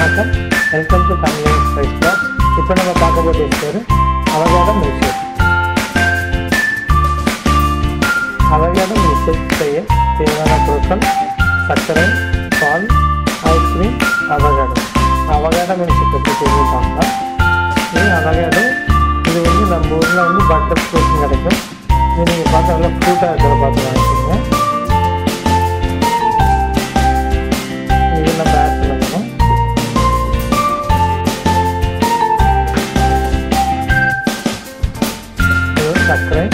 welcome to Tamil spice box இப்போ நம்ம பார்க்க போகிற பேர் அவகாடம் மில்க் ஷேக் அவகாடம் மில்க் ஷேக் செய்ய தேவையான பொருட்கள் சர்க்கரை பால் ஐஸ்கிரீம் அவகாடம் அவகாடம் மில்க் ஷேக் எப்படி செய்து பார்க்கலாம் இது அவகாடம் இது வந்து நம்ம ஊரில் வந்து பட்டர் ஃப்ரூட் கிடைக்கும் இது நீங்கள் பார்த்தா நல்லா ஃப்ரூட்டாக இருக்கிறத பார்த்து சர்க்கரை.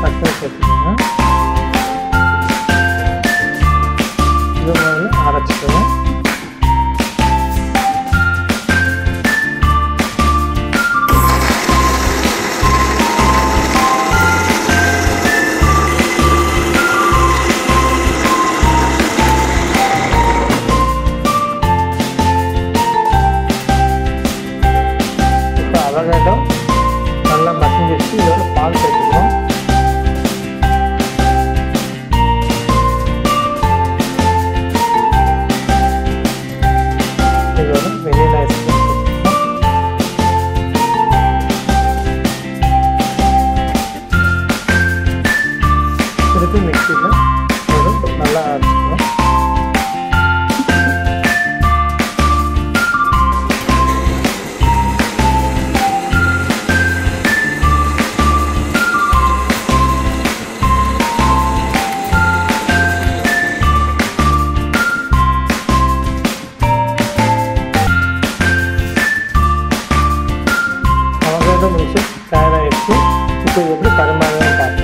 சர்க்கரை சேர்த்துக்கோங்க. இது மாதிரி அரைச்சிக்கணும் இப்போ நல்லா நல்லா மசிஞ்சிருச்சு இதோட பால் சேர்த்துக்கிறோம். இதோட வெனிலா ஐஸ்கிரீம் திருப்பி மிக்சியில் நல்லா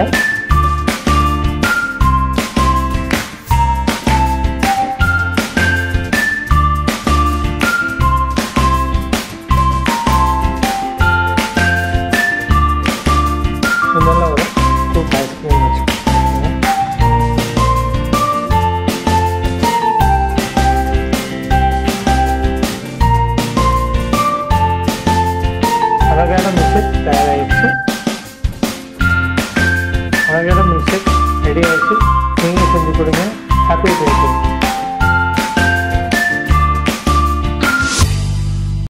podcast. அழகான மில்க் ரெடி ஆகிடுச்சு நீங்களும் செஞ்சு கொடுங்க ஹாப்பி